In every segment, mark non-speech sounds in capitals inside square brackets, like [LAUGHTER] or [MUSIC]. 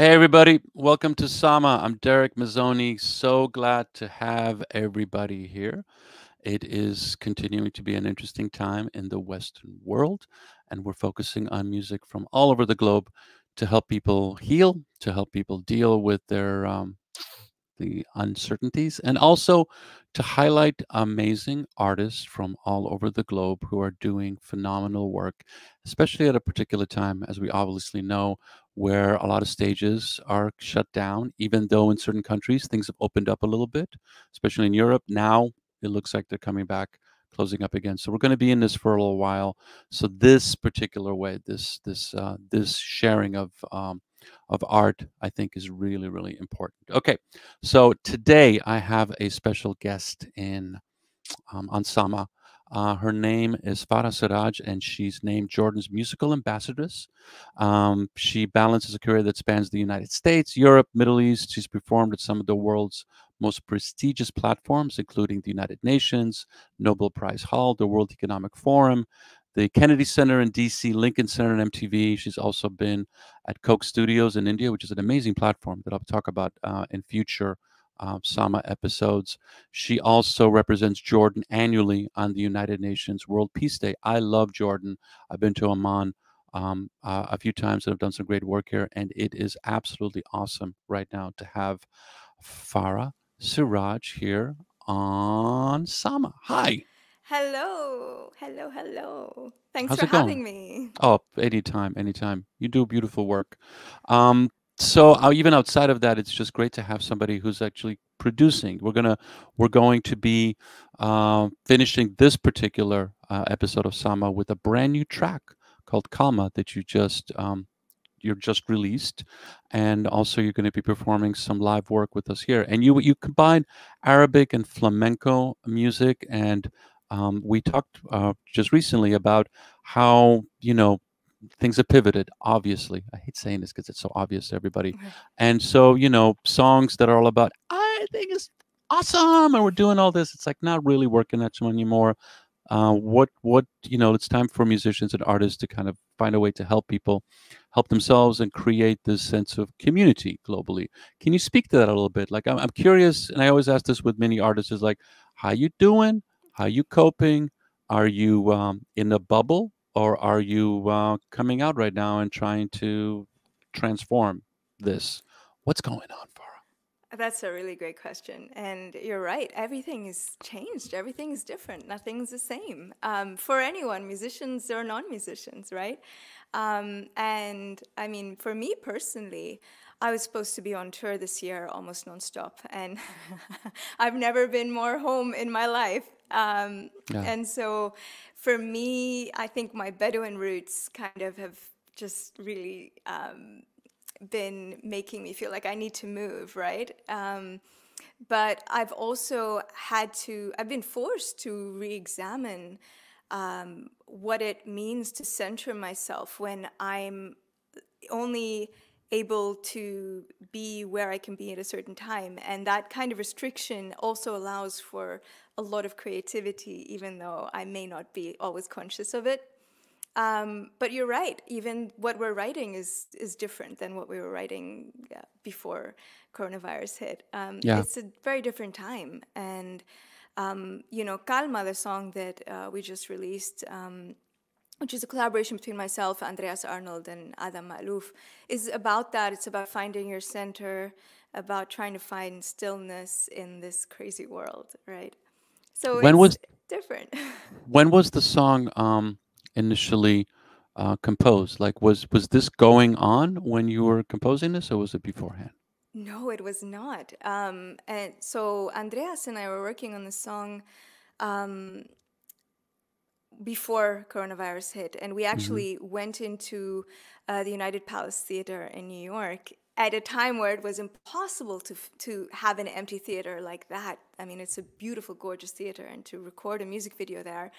Hey, everybody. Welcome to Sama. I'm Darek Mazzone. So glad to have everybody here. It is continuing to be an interesting time in the Western world, and we're focusing on music from all over the globe to help people heal, to help people deal with their um, the uncertainties, and also to highlight amazing artists from all over the globe who are doing phenomenal work, especially at a particular time, as we obviously know, where a lot of stages are shut down, even though in certain countries things have opened up a little bit, especially in Europe. Now it looks like they're coming back closing up again. So we're going to be in this for a little while. So this particular way, this this uh, this sharing of um, of art, I think, is really really important. Okay, so today I have a special guest in um. Uh, her name is Farah Siraj, and she's named Jordan's musical ambassadress. Um, she balances a career that spans the United States, Europe, Middle East. She's performed at some of the world's most prestigious platforms, including the United Nations, Nobel Prize Hall, the World Economic Forum, the Kennedy Center in DC, Lincoln Center and MTV. She's also been at Coke Studios in India, which is an amazing platform that I'll talk about uh, in future uh, Sama episodes. She also represents Jordan annually on the United Nations World Peace Day. I love Jordan. I've been to Amman um, uh, a few times and I've done some great work here, and it is absolutely awesome right now to have Farah Siraj here on Sama. Hi. Hello, hello, hello. Thanks How's for having me. Oh, anytime, anytime. You do beautiful work. Um, so uh, even outside of that, it's just great to have somebody who's actually producing. We're gonna we're going to be uh, finishing this particular uh, episode of Sama with a brand new track called Calma that you just um, you're just released, and also you're going to be performing some live work with us here. And you you combine Arabic and flamenco music, and um, we talked uh, just recently about how you know things have pivoted obviously. I hate saying this because it's so obvious to everybody. And so you know songs that are all about i think it's awesome and we're doing all this it's like not really working that much anymore. Uh, what what you know it's time for musicians and artists to kind of find a way to help people help themselves and create this sense of community globally. Can you speak to that a little bit? Like i'm, I'm curious and i always ask this with many artists is like how you doing how you coping are you um, in a bubble or are you uh, coming out right now and trying to transform this? What's going on, Farah? That's a really great question. And you're right, everything is changed, everything is different, nothing's the same um, for anyone, musicians or non musicians, right? Um, and I mean, for me personally, I was supposed to be on tour this year almost nonstop, and [LAUGHS] I've never been more home in my life. Um, Yeah. and so for me, I think my Bedouin roots kind of have just really um, been making me feel like I need to move, right? Um, but I've also had to, I've been forced to re examine um, what it means to center myself when I'm only able to be where I can be at a certain time. And that kind of restriction also allows for a lot of creativity, even though I may not be always conscious of it. Um, but you're right. Even what we're writing is is different than what we were writing yeah, before coronavirus hit. Um, Yeah. It's a very different time, and um, you know, Calma, the song that uh, we just released. Which is a collaboration between myself, Andreas Arnold, and Adam Malouf, is about that. It's about finding your center, about trying to find stillness in this crazy world, right? So When it's was different. [LAUGHS] when was the song um, initially uh, composed? Like, was was this going on when you were composing this, or was it beforehand? No, it was not. Um, and so Andreas and I were working on the song um, before coronavirus hit, and we hmm actually went into uh, the United Palace Theater in New York at a time where it was impossible to to have an empty theater like that. I mean, it's a beautiful, gorgeous theater, and to record a music video there.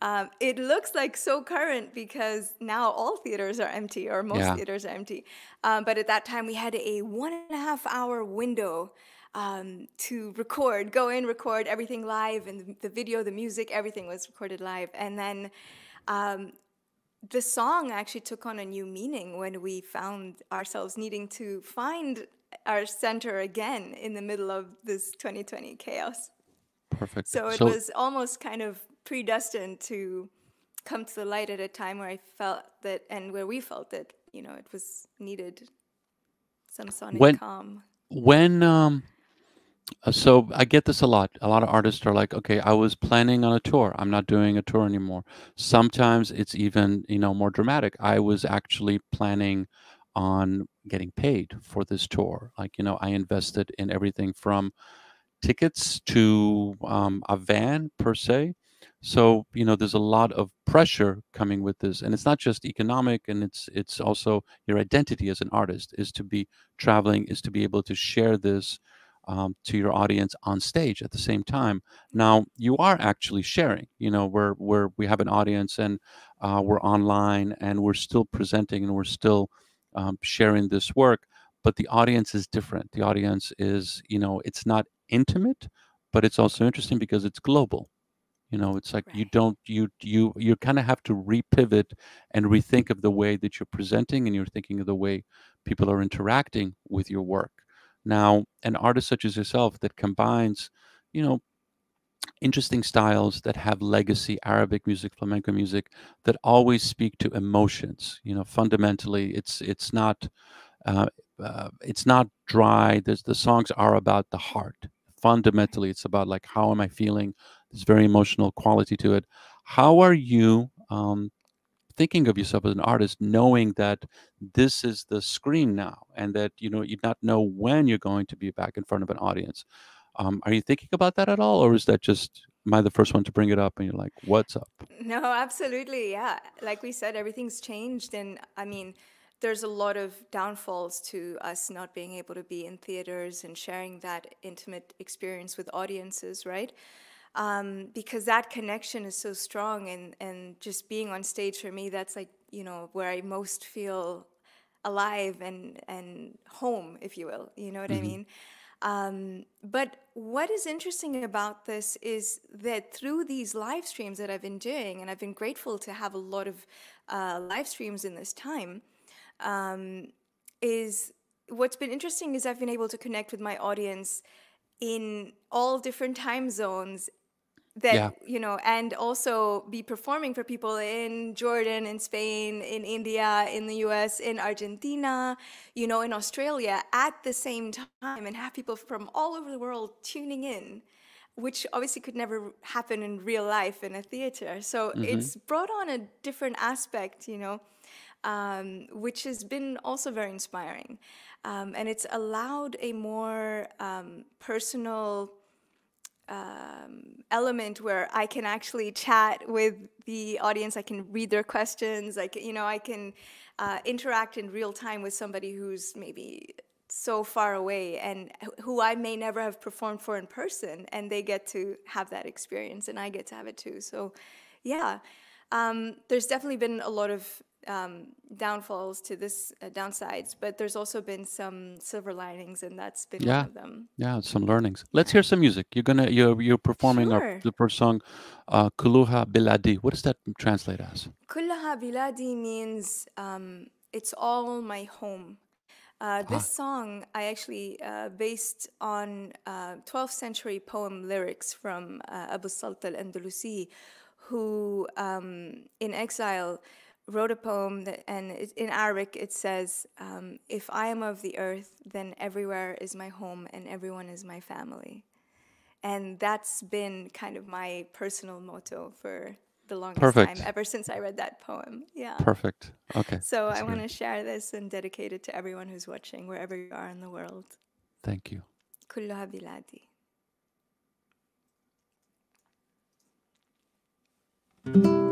Um, it looks like so current because now all theaters are empty, or most Yeah. theaters are empty. Um, but at that time, we had a one and a half hour window um, to record, go in, record everything live, and the, the video, the music, everything was recorded live. And then um, the song actually took on a new meaning when we found ourselves needing to find our center again in the middle of this 2020 chaos. Perfect. So it So was almost kind of predestined to come to the light at a time where I felt that, and where we felt that, you know, it was needed some sonic when calm. when um so I get this a lot. A lot of artists are like, okay, I was planning on a tour. I'm not doing a tour anymore. Sometimes it's even, you know, more dramatic. I was actually planning on getting paid for this tour. Like, you know, I invested in everything from tickets to um, a van per se. So you know, there's a lot of pressure coming with this, and it's not just economic, and it's it's also your identity as an artist is to be traveling, is to be able to share this um, to your audience on stage at the same time. Now you are actually sharing. You know, we're we're we have an audience and uh, we're online and we're still presenting and we're still um, sharing this work, but the audience is different. The audience is, you know, it's not intimate, but it's also interesting because it's global. You know, it's like you don't you you you kind of have to repivot and rethink of the way that you're presenting and you're thinking of the way people are interacting with your work. Now, an artist such as yourself that combines, you know, interesting styles that have legacy Arabic music, flamenco music that always speak to emotions. You know, fundamentally, it's it's not uh, uh, it's not dry. There's, the songs are about the heart. Fundamentally, it's about like how am I feeling. There's very emotional quality to it. How are you um, thinking of yourself as an artist, knowing that this is the screen now, and that you know you not know when you're going to be back in front of an audience? Um, are you thinking about that at all, or is that just am I the first one to bring it up and you're like, what's up? No, absolutely. Yeah. Like we said, everything's changed. And I mean, there's a lot of downfalls to us not being able to be in theaters and sharing that intimate experience with audiences, right? Um, because that connection is so strong. And, and just being on stage for me, that's like, you know, where I most feel alive and, and home, if you will. You know what I hmm mean? Um, but what is interesting about this is that through these live streams that I've been doing, and I've been grateful to have a lot of uh, live streams in this time, um, is what's been interesting is I've been able to connect with my audience in all different time zones that Yeah, you know and also be performing for people in jordan in spain in india in the us in argentina you know in australia at the same time and have people from all over the world tuning in which obviously could never happen in real life in a theater. So hmm it's brought on a different aspect you know um, which has been also very inspiring. Um, and it's allowed a more um, personal element where I can actually chat with the audience. I can read their questions. I can, you know, I can uh, interact in real time with somebody who's maybe so far away and who I may never have performed for in person, and they get to have that experience, and I get to have it too. So, yeah, um, there's definitely been a lot of um, downfalls to this uh, downsides, but there's also been some silver linings, and that's been yeah. one of them. Yeah, some learnings. Let's hear some music. You're gonna you're you're performing sure. our, the first song, uh, Kuluha Biladi. What does that translate as? Kuluha Biladi means um, it's all my home. Uh, this song I actually uh, based on uh, 12th century poem lyrics from uh, Abu Salt al Andalusi, who um, in exile wrote a poem that, and it, in Arabic it says, um, "If I am of the earth, then everywhere is my home, and everyone is my family." And that's been kind of my personal motto for the longest time, perfect, ever since I read that poem. Yeah. perfect. Okay, So I let's want hear to it. share this and dedicate it to everyone who's watching, wherever you are in the world. Thank you. كلها بلادي. إذا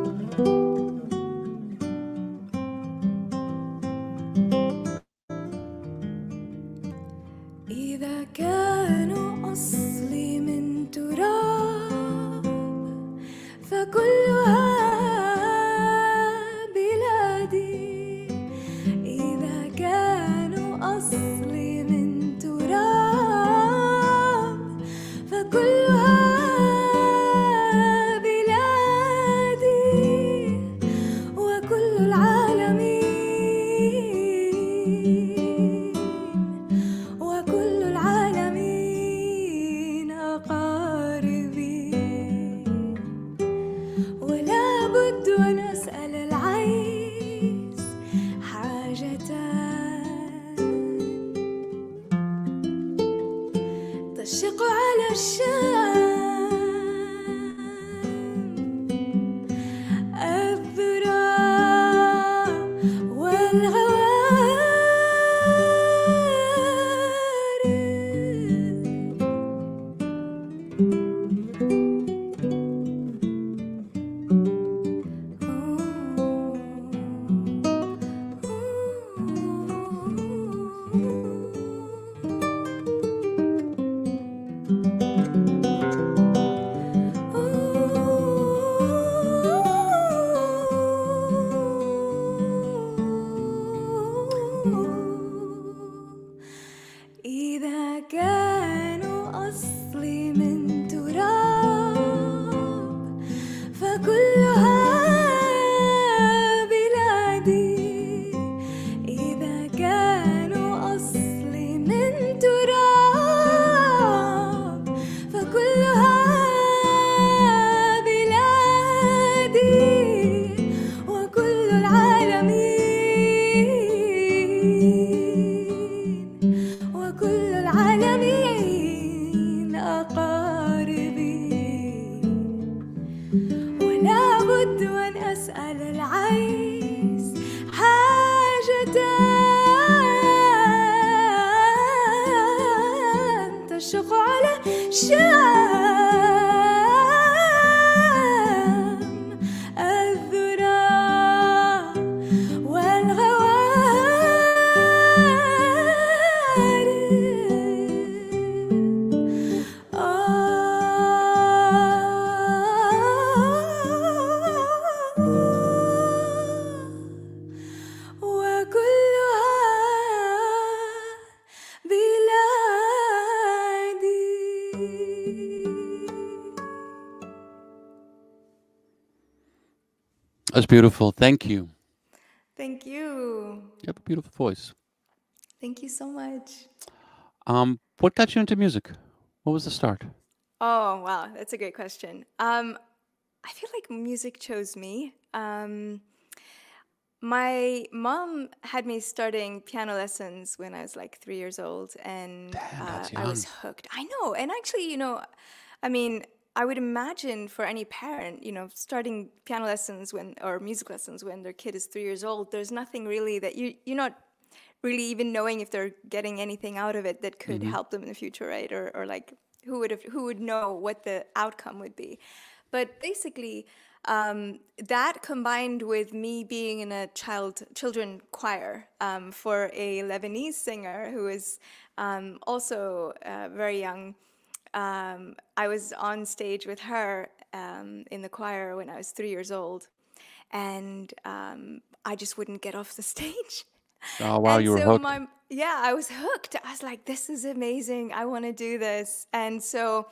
day. Beautiful. Thank you. Thank you. You have a beautiful voice. Thank you so much. Um, what got you into music? What was the start? Oh, wow, that's a great question. Um, I feel like music chose me. Um, my mom had me starting piano lessons when I was like three years old, and Damn, uh, I was hooked. I know, and actually, you know, I mean, I would imagine for any parent, you know, starting piano lessons when or music lessons when their kid is three years old, there's nothing really that you you're not really even knowing if they're getting anything out of it that could help them in the future, right? Or, or like who would have, who would know what the outcome would be? But basically, um, that combined with me being in a child children choir um, for a Lebanese singer who is um, also uh, very young. Um, I was on stage with her um, in the choir when I was three years old, and um, I just wouldn't get off the [LAUGHS] stage. Oh wow, And you were so hooked. my yeah, I was hooked. I was like, this is amazing. I want to do this. And so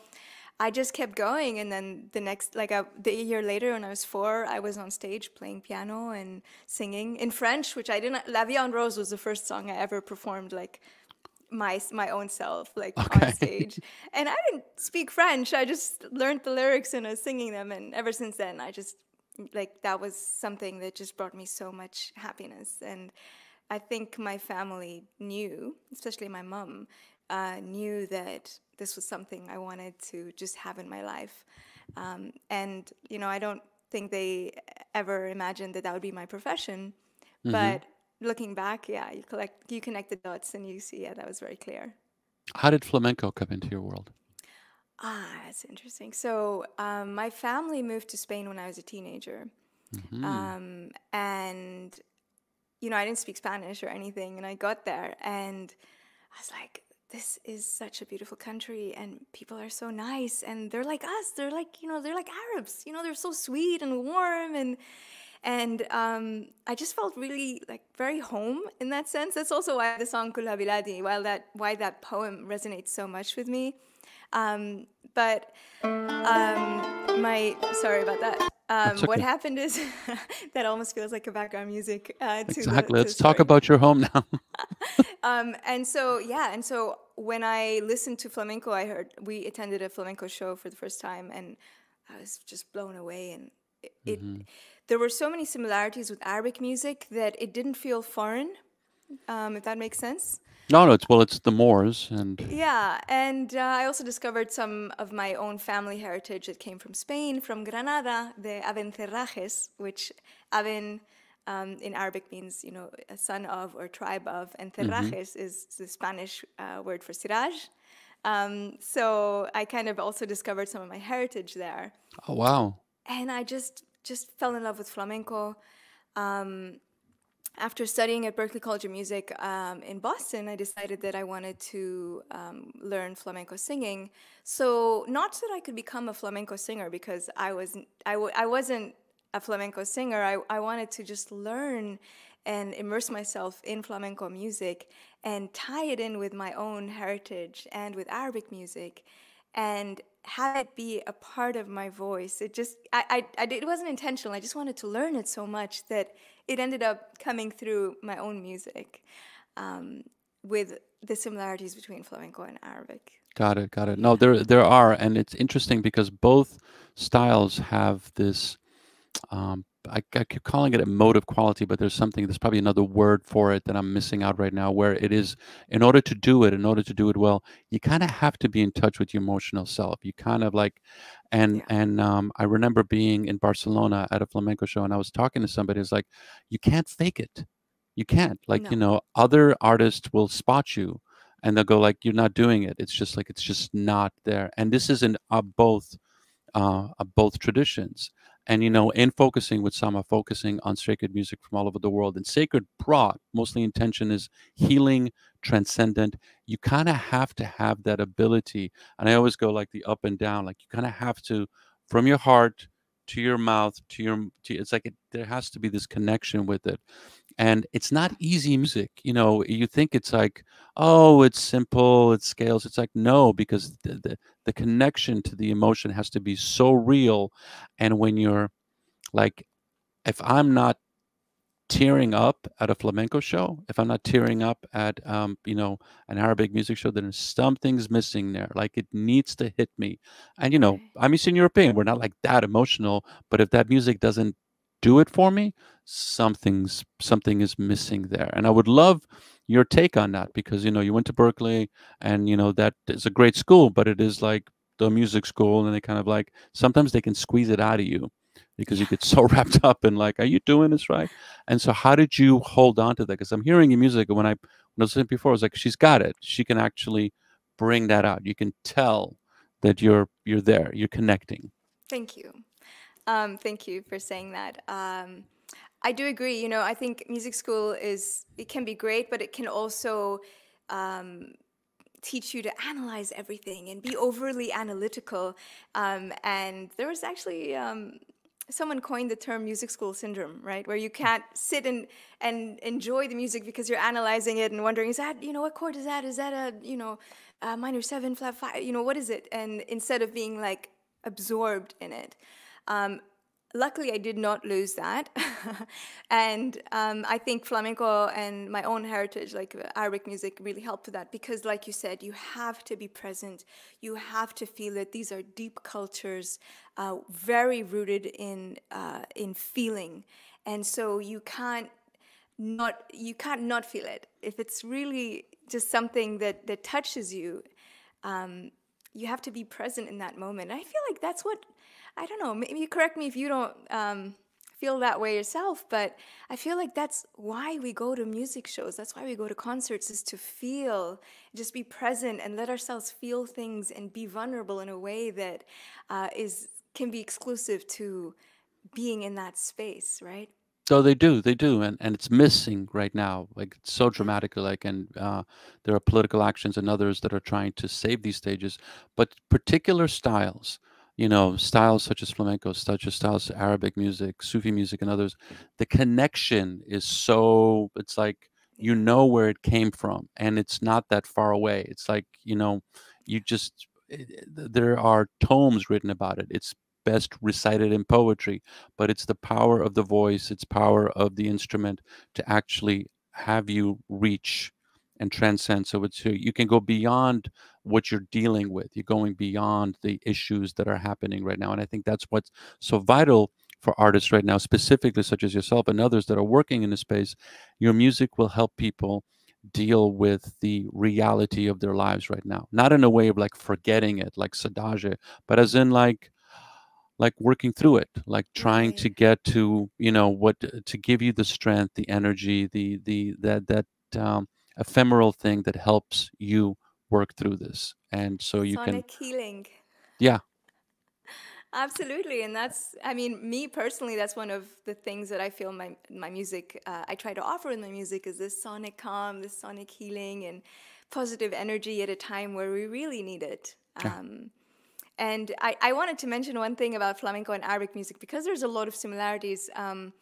I just kept going. And then the next, like a, the year later, when I was four, I was on stage playing piano and singing in French, which I didn't. La Vie en Rose was the first song I ever performed, like my my own self, like Okay. on stage. [LAUGHS] And I didn't speak French. I just learned the lyrics and I was singing them. And ever since then, I just like that was something that just brought me so much happiness. And I think my family knew, especially my mom, uh, knew that this was something I wanted to just have in my life. Um, and, you know, I don't think they ever imagined that that would be my profession. But looking back, yeah, you collect, you connect the dots and you see, yeah, that was very clear. How did flamenco come into your world? Ah, that's interesting. So, um, my family moved to Spain when I was a teenager. Um, and, you know, I didn't speak Spanish or anything. And I got there and I was like, this is such a beautiful country and people are so nice and they're like us. They're like, you know, they're like Arabs. You know, they're so sweet and warm and and um, I just felt really like very home in that sense. That's also why the song Kulla Biladi, while that why that poem resonates so much with me. Um, but um, my sorry about that. Um, That's What happened is [LAUGHS] that almost feels like a background music. Uh, to the- Exactly. to Let's the talk about your home now. [LAUGHS] Um, and so yeah, and so when I listened to flamenco, I heard we attended a flamenco show for the first time, and I was just blown away. And it, it there were so many similarities with Arabic music that it didn't feel foreign, um, if that makes sense. No, no, it's well, it's the Moors, and Yeah, and uh, I also discovered some of my own family heritage that came from Spain, from Granada, the Abencerrajes, which Aben um, in Arabic means, you know, a son of or tribe of, and hmm is the Spanish uh, word for Siraj. Um, so I kind of also discovered some of my heritage there, oh wow, and I just just fell in love with flamenco. Um, after studying at Berklee College of Music um, in Boston, I decided that I wanted to um, learn flamenco singing. So not that I could become a flamenco singer, because I was I w- I wasn't a flamenco singer. I, I wanted to just learn and immerse myself in flamenco music and tie it in with my own heritage and with Arabic music and have it be a part of my voice. It just, I, I, I, it wasn't intentional. I just wanted to learn it so much that it ended up coming through my own music um, with the similarities between flamenco and Arabic. got it, got it. No, there there are, and it's interesting because both styles have this. Um, I, I keep calling it emotive quality, but there's something. There's probably another word for it that I'm missing out right now. Where it is, in order to do it, in order to do it well, you kind of have to be in touch with your emotional self. You kind of like, and Yeah. and um, I remember being in Barcelona at a flamenco show, and I was talking to somebody. It's like, you can't fake it. You can't. Like, you know, other artists will spot you and they'll go like, you're not doing it. It's just like it's just not there. And this is in uh, both uh, uh, both traditions. And you know, in focusing with Sama, focusing on sacred music from all over the world, and sacred brought mostly intention is healing, transcendent. You kind of have to have that ability. And I always go like the up and down. Like you kind of have to, from your heart to your mouth to your. To, it's like it, there has to be this connection with it and it's not easy music you know you think it's like oh it's simple it scales it's like no because the, the, the connection to the emotion has to be so real and when you're like if i'm not tearing up at a flamenco show if i'm not tearing up at um, you know an arabic music show then something's missing there like it needs to hit me. And you know i'm eastern european we're not like that emotional but if that music doesn't do it for me something's something is missing there. And i would love your take on that because you know you went to Berklee and you know that is a great school but it is like the music school and they kind of like sometimes they can squeeze it out of you because you get so [LAUGHS] wrapped up in like are you doing this right? And so how did you hold on to that? Because i'm hearing your music and when i when i was saying before i was like she's got it. She can actually bring that out. You can tell that you're you're there. You're connecting. Thank you. Um, thank you for saying that. Um, I do agree. You know, I think music school is it can be great, but it can also um, teach you to analyze everything and be overly analytical. Um, and there was actually um, someone coined the term music school syndrome, right? Where you can't sit and and enjoy the music because you're analyzing it and wondering, is that you know what chord is that? Is that a you know a minor seven flat five? You know what is it? And instead of being like absorbed in it. Um, luckily, I did not lose that. [LAUGHS] and um, I think flamenco and my own heritage, like uh, Arabic music, really helped with that because, like you said, you have to be present. You have to feel it. These are deep cultures, uh, very rooted in uh, in feeling, and so you can't not you can't not feel it if it's really just something that that touches you um, you have to be present in that moment. And I feel like that's what I don't know. Maybe correct me if you don't um, feel that way yourself, but I feel like that's why we go to music shows. That's why we go to concerts is to feel, just be present, and let ourselves feel things and be vulnerable in a way that uh, is can be exclusive to being in that space, right? So they do, they do, and and it's missing right now. Like it's so dramatic. Like, and uh, there are political actions and others that are trying to save these stages. But particular styles, you know, styles such as flamenco, such as styles Arabic music, Sufi music, and others, the connection is so. It's like you know where it came from, and it's not that far away. It's like you know, you just it, it- there are tomes written about it. It's best recited in poetry but it's the power of the voice, it's power of the instrument to actually have you reach and transcend. So it's you can go beyond what you're dealing with. You're going beyond the issues that are happening right now. And I think that's what's so vital for artists right now, specifically such as yourself and others that are working in this space. Your music will help people deal with the reality of their lives right now. Not in a way of like forgetting it, like Sadage, but as in like like working through it like trying to get to you know what to give you the strength the energy the the that that um, ephemeral thing that helps you work through this and so you can Sonic healing. yeah Absolutely, and that's I mean me personally that's one of the things that I feel my my music uh, I try to offer in my music is this sonic calm, this sonic healing and positive energy at a time where we really need it. Yeah. Um, and I, I wanted to mention one thing about flamenco and Arabic music because there's a lot of similarities. Um,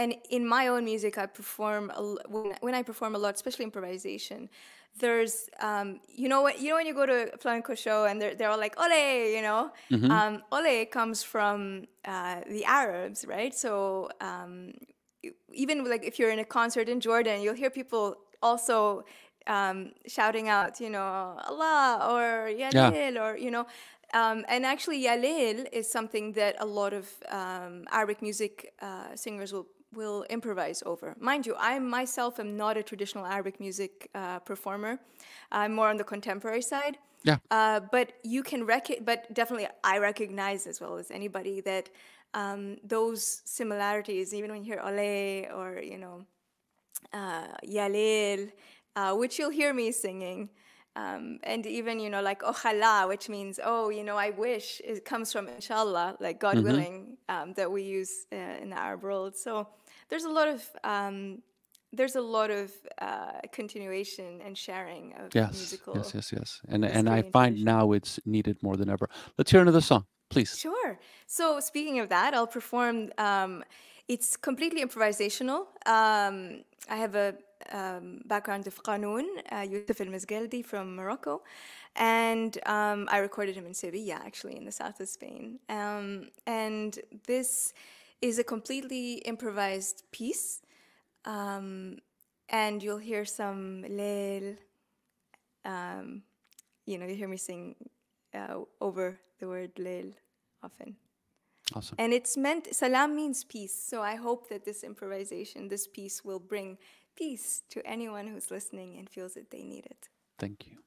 and in my own music, I perform when, when I perform a lot, especially improvisation. There's, um, you know what, you know when you go to a flamenco show and they're, they're all like ole, you know, um, ole comes from uh, the Arabs, right? So um, even like if you're in a concert in Jordan, you'll hear people also um, shouting out, you know, Allah or Yalil or you know. Um, and actually, Yalil is something that a lot of um, Arabic music uh, singers will will improvise over. Mind you, I myself am not a traditional Arabic music uh, performer. I'm more on the contemporary side. Yeah. Uh, but you can rec- but definitely I recognize as well as anybody that um, those similarities, even when you hear ole or you know uh, Yalil, uh, which you'll hear me singing. Um, and even, you know, like Ojalá, which means, oh, you know, I wish, it comes from Inshallah, like God willing, um, that we use uh, in the Arab world. So there's a lot of, um, there's a lot of uh, continuation and sharing of yes musical. yes yes yes and and i find now it's needed more than ever let's hear another song please Sure. So speaking of that, I'll perform. Um, it's completely improvisational. Um, I have a um, background of Qanun, uh, Youssef El Mizgaldi from Morocco, and um, I recorded him in Sevilla, actually, in the south of Spain. Um, and this is a completely improvised piece. Um, and you'll hear some lel, um, you know, you hear me sing uh, over the word lel often. Awesome. And it's meant, salam means peace. So I hope that this improvisation, this piece will bring peace to anyone who's listening and feels that they need it. Thank you.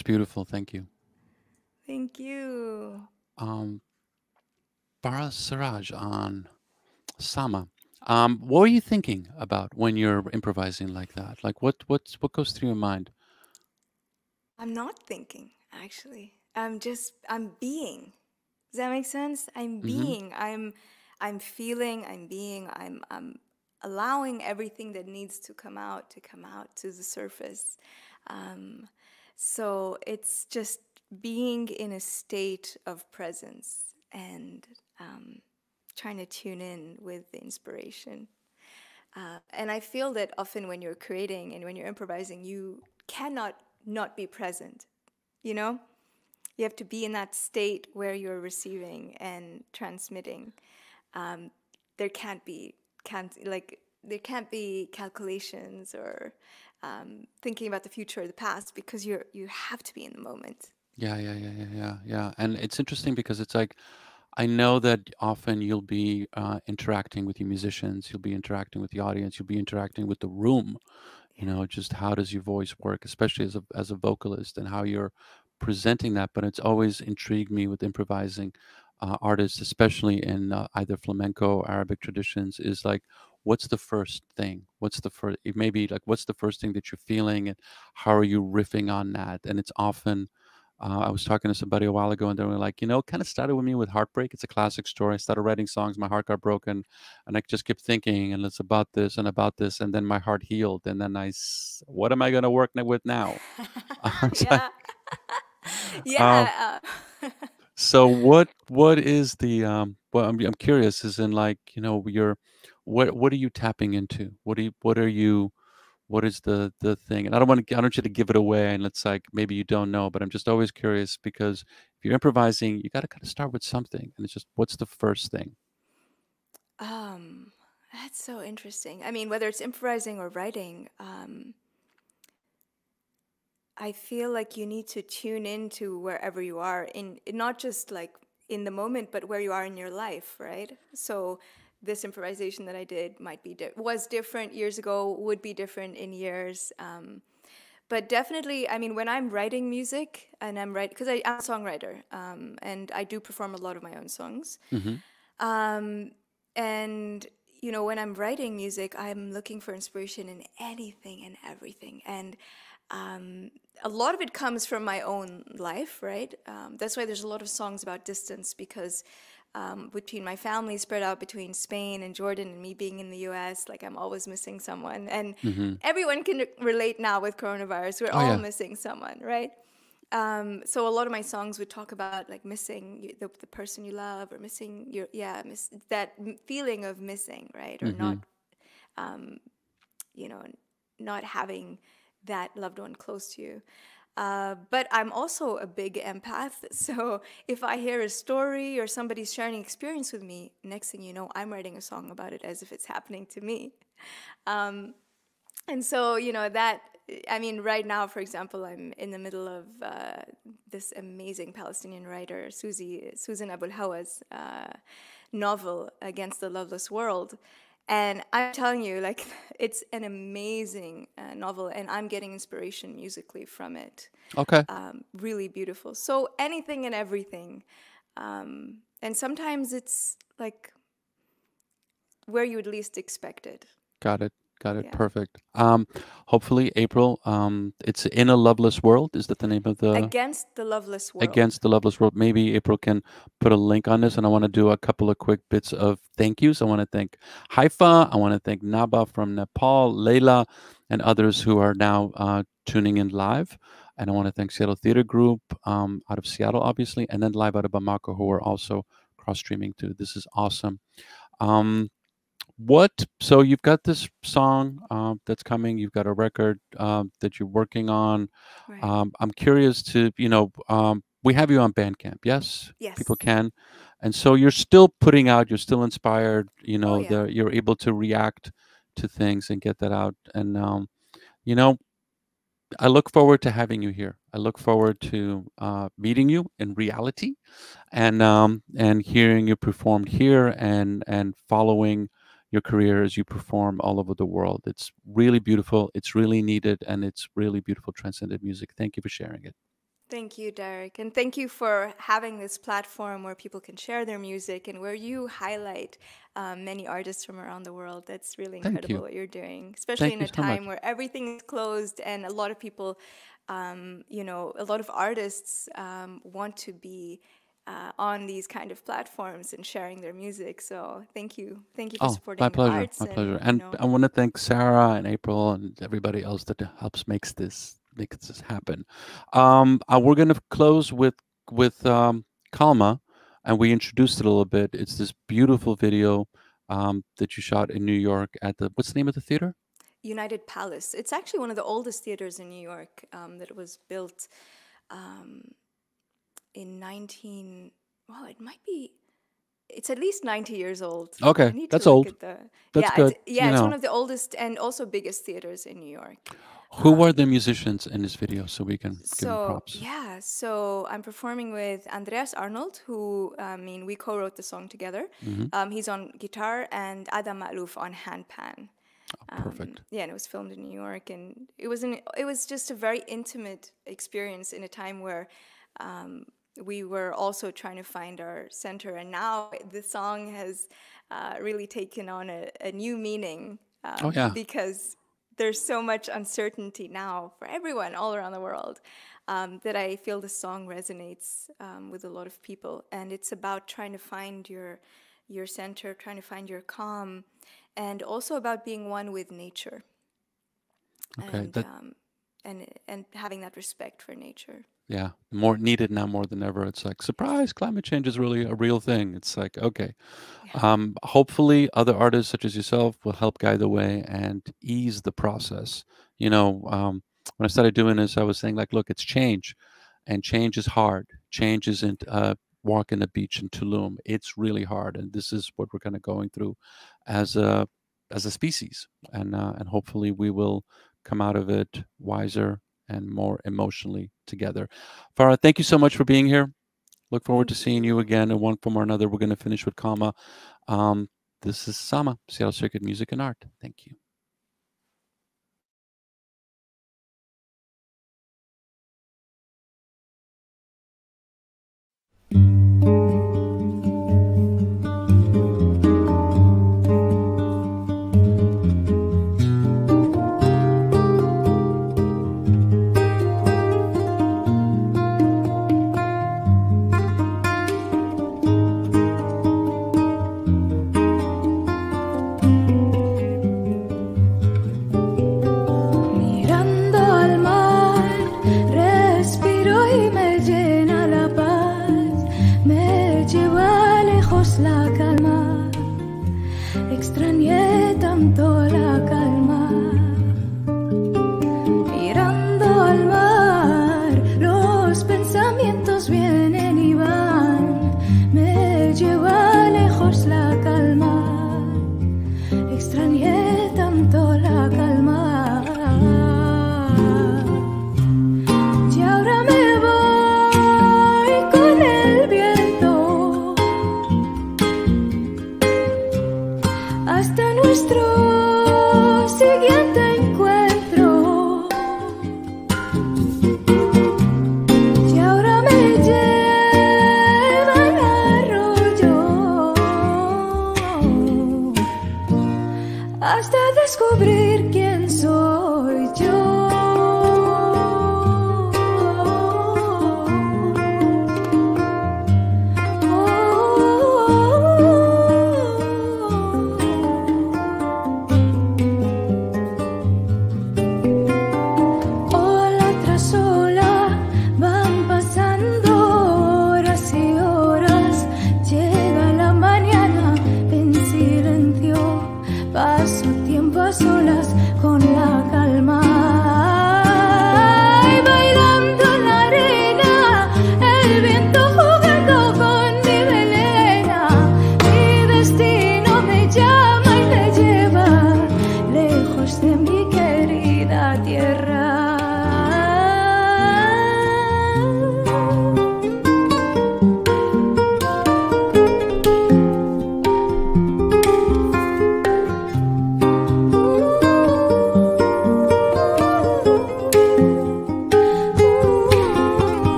That's beautiful. Thank you. Thank you. Um, Farah Siraj on Sama. Um, what were you thinking about when you're improvising like that? Like, what what what goes through your mind? I'm not thinking, actually. I'm just I'm being. Does that make sense? I'm hmm being. I'm I'm feeling, I'm being, I'm I'm allowing everything that needs to come out to come out to the surface. Um, so it's just being in a state of presence and um, trying to tune in with the inspiration. Uh, and I feel that often when you're creating and when you're improvising, you cannot not be present. You know, you have to be in that state where you're receiving and transmitting. Um, there can't be can't like there can't be calculations or um, thinking about the future or the past because you're you have to be in the moment. Yeah, yeah, yeah, yeah, yeah, yeah. And it's interesting because it's like I know that often you'll be uh, interacting with your musicians, you'll be interacting with the audience, you'll be interacting with the room. You know, just how does your voice work, especially as a as a vocalist, and how you're presenting that. But it's always intrigued me with improvising uh, artists, especially in uh, either flamenco, Arabic traditions, is like, what's the first thing? What's the first? It may be like, what's the first thing that you're feeling, and how are you riffing on that? And it's often uh, I was talking to somebody a while ago, and they were like, you know, kind of started with me with heartbreak. It's a classic story. I started writing songs, my heart got broken, and I just kept thinking, and it's about this and about this, and then my heart healed, and then I, what am I going to work with now? [LAUGHS] [LAUGHS] Like, yeah. [LAUGHS] um, yeah. uh, so what what is the um? Well, I'm I'm curious. Is in like you know you're, what what are you tapping into? What do you what are you what is the the thing? And I don't want to I don't want you to give it away, and it's like maybe you don't know, but I'm just always curious because if you're improvising, you got to kind of start with something, and it's just what's the first thing? um, that's so interesting. I mean, whether it's improvising or writing, um, I feel like you need to tune into wherever you are in in not just like in the moment, but where you are in your life, right? So this improvisation that I did might be di- was different years ago, would be different in years. Um, but definitely, I mean, when I'm writing music and I'm writing, because I'm a songwriter um, and I do perform a lot of my own songs. hmm Um, and you know, when I'm writing music, I'm looking for inspiration in anything and everything. And um, a lot of it comes from my own life, right? Um, that's why there's a lot of songs about distance because um, between my family spread out between Spain and Jordan and me being in the US, like I'm always missing someone. And hmm everyone can relate now with coronavirus. We're Oh all yeah. missing someone, right? Um, so a lot of my songs would talk about like missing the, the person you love or missing your yeah miss, that feeling of missing right or hmm not you know not having that loved one close to you uh, but i'm also a big empath [LAUGHS] so if i hear a story or somebody's sharing experience with me next thing you know i'm writing a song about it as if it's happening to me and so, you know, that, I mean, right now, for example, I'm in the middle of uh, this amazing Palestinian writer, Susie, Susan Abulhawa's uh, novel, Against the Loveless World. And I'm telling you, like, [LAUGHS] it's an amazing uh, novel, and I'm getting inspiration musically from it. Okay. Um, really beautiful. So, anything and everything. Um, and sometimes it's like where you would least expect it. Got it. Got it. Yeah. Perfect. Um, hopefully April. Um, it's in a loveless world. Is that the name of the? Against the Loveless World. against the loveless world maybe april can put a link on this and i want to do a couple of quick bits of thank yous i want to thank haifa i want to thank naba from nepal Layla, and others who are now uh, tuning in live and i want to thank seattle theater group um, out of seattle obviously and then live out of bamako who are also cross streaming too this is awesome um, what so you've got this song um, that's coming you've got a record um, that you're working on Right. um, I'm curious to, you know, um, we have you on Bandcamp, yes? Yes people can, and so you're still putting out. You're still inspired. You Oh know, yeah. the, you're able to react to things and get that out. And um, you know, I look forward to having you here. I look forward to uh, meeting you in reality, and um, and hearing you performed here, and and following your career as you perform all over the world. It's really beautiful. It's really needed, and it's really beautiful transcendent music. Thank you for sharing it. Thank you, Darek. And thank you for having this platform where people can share their music and where you highlight um, many artists from around the world. That's really incredible you. what you're doing, especially thank in a so time much. where everything is closed and a lot of people, um, you know, a lot of artists um, want to be uh, on these kind of platforms and sharing their music. So thank you, thank you for oh, supporting my pleasure, arts. My and, pleasure, and you know, I want to thank Sarah and April and everybody else that helps makes this makes this happen. Um, uh, we're going to close with with um, Calma, and we introduced it a little bit. It's this beautiful video um, that you shot in New York at the what's the name of the theater? United Palace. It's actually one of the oldest theaters in New York um, that was built um, in 19. Well, it might be. It's at least 90 years old. Okay, that's old. The, that's yeah, good. It's, yeah, it's know. one of the oldest and also biggest theaters in New York. Who um, are the musicians in this video so we can so, give them props? Yeah, so I'm performing with Andreas Arnold, who, I mean, we co wrote the song together. Mm-hmm. Um, he's on guitar, and Adam Maalouf on handpan. Oh, perfect. Um, yeah, and it was filmed in New York, and it was an, it was just a very intimate experience in a time where um, we were also trying to find our center, and now the song has uh, really taken on a, a new meaning. Um, oh yeah, because there's so much uncertainty now for everyone all around the world um, that I feel the song resonates um, with a lot of people, and it's about trying to find your your center, trying to find your calm, and also about being one with nature. Okay, and, um, and and having that respect for nature. Yeah more needed now more than ever. It's like surprise climate change is really a real thing. It's like okay. Yeah. um, hopefully other artists such as yourself will help guide the way and ease the process. You know um, when i started doing this i was saying like look it's change and change is hard. Change isn't uh, walking a beach in tulum. It's really hard and this is what we're kind of going through as a as a species. And uh, and hopefully we will come out of it wiser and more emotionally together. Farah, thank you so much for being here. Look forward to seeing you again in one form or another. We're going to finish with Calma. Um, this is Sama, Seattle Sacred Music and Art. Thank you.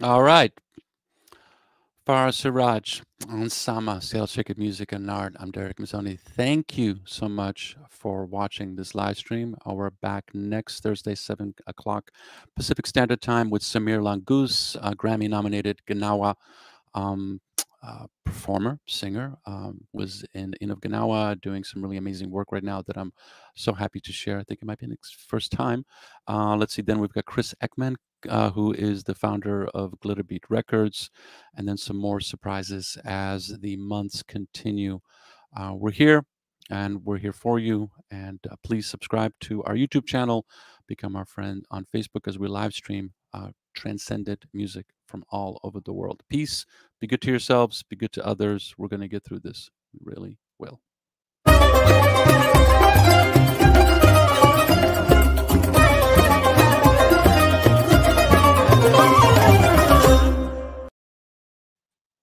All right. Farah Siraj on Sama, Seattle Sacred Music and Art. I'm Darek Mazzone. Thank you so much for watching this live stream. Uh, we're back next Thursday, 7 o'clock Pacific Standard Time with Samir LanGus, uh, Grammy nominated Gnawa um, uh, performer, singer, um, was in, in Gnawa doing some really amazing work right now that I'm so happy to share. I think it might be the first time. Uh, let's see, then we've got Chris Eckman, uh, who is the founder of Glitterbeat Records, and then some more surprises as the months continue. Uh, we're here and we're here for you. And uh, please subscribe to our YouTube channel, become our friend on Facebook as we live stream uh, transcendent music from all over the world. Peace. Be good to yourselves. Be good to others. We're going to get through this. We really will.